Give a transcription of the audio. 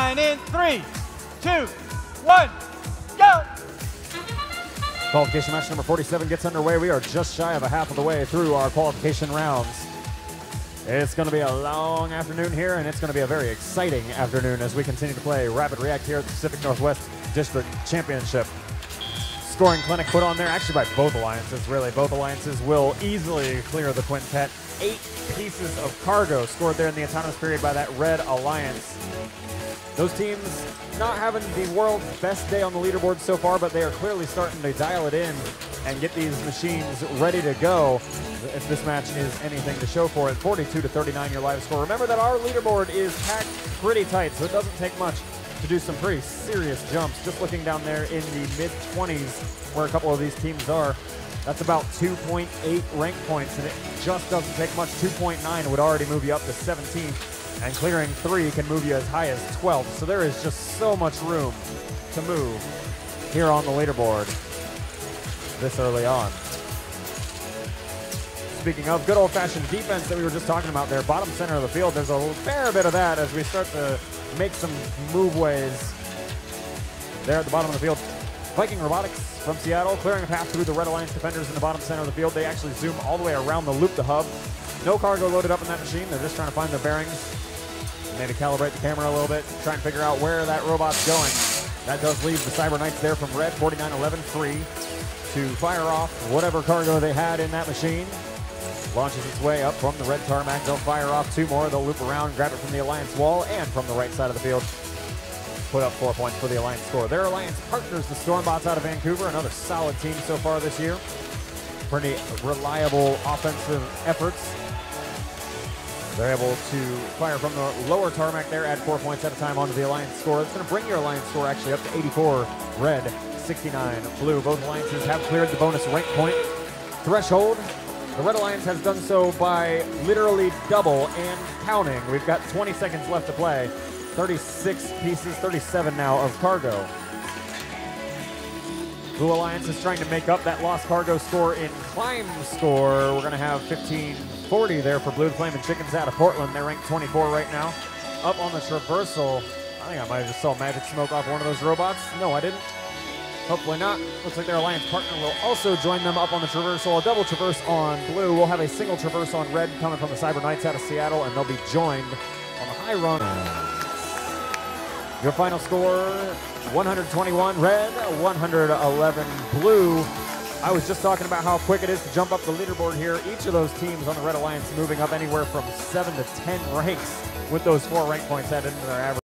And in three, two, one, go! Qualification match number 47 gets underway. We are just shy of a half of the way through our qualification rounds. It's going to be a long afternoon here, and it's going to be a very exciting afternoon as we continue to play Rapid React here at the Pacific Northwest District Championship. Scoring clinic put on there, actually by both alliances, really. Both alliances will easily clear the quintet. Eight pieces of cargo scored there in the autonomous period by that red alliance. Those teams not having the world's best day on the leaderboard so far, but they are clearly starting to dial it in and get these machines ready to go if this match is anything to show for it. 42 to 39 your live score. Remember that our leaderboard is packed pretty tight, so it doesn't take much to do some pretty serious jumps. Just looking down there in the mid 20s where a couple of these teams are, that's about 2.8 rank points, and it just doesn't take much. 2.9 would already move you up to 17th and clearing three can move you as high as 12th. So there is just so much room to move here on the leaderboard this early on. Speaking of good old-fashioned defense that we were just talking about there, bottom center of the field, there's a fair bit of that as we start to make some move ways there at the bottom of the field. Viking Robotics from Seattle clearing a path through the Red Alliance defenders in the bottom center of the field. They actually zoom all the way around the loop to hub. No cargo loaded up in that machine. They're just trying to find their bearings Maybe calibrate the camera a little bit, try and figure out where that robot's going. That does leave the Cyber Knights there from Red 4911 free to fire off whatever cargo they had in that machine. Launches its way up from the red tarmac. They'll fire off two more. They'll loop around, grab it from the Alliance wall and from the right side of the field. Put up four points for the Alliance score. Their Alliance partners, the Stormbots out of Vancouver, another solid team so far this year. Pretty reliable offensive efforts they're able to fire from the lower tarmac there, add four points at a time onto the Alliance score. It's going to bring your Alliance score actually up to 84 red, 69 blue. Both alliances have cleared the bonus rank point threshold. The Red Alliance has done so by literally double and counting. We've got 20 seconds left to play. 36 pieces, 37 now of cargo. Blue Alliance is trying to make up that lost cargo score in climb score. We're going to have 1540 there for Blue Flaming Chickens out of Portland. They're ranked 24 right now. Up on the traversal, I think I might have just saw magic smoke off one of those robots. No, I didn't. Hopefully not. Looks like their alliance partner will also join them up on the traversal. A double traverse on blue. We'll have a single traverse on red coming from the Cyber Knights out of Seattle, and they'll be joined on the high rung. Your final score 121 red, 111 blue. I was just talking about how quick it is to jump up the leaderboard here. Each of those teams on the Red Alliance moving up anywhere from 7 to 10 ranks with those four rank points added into their average.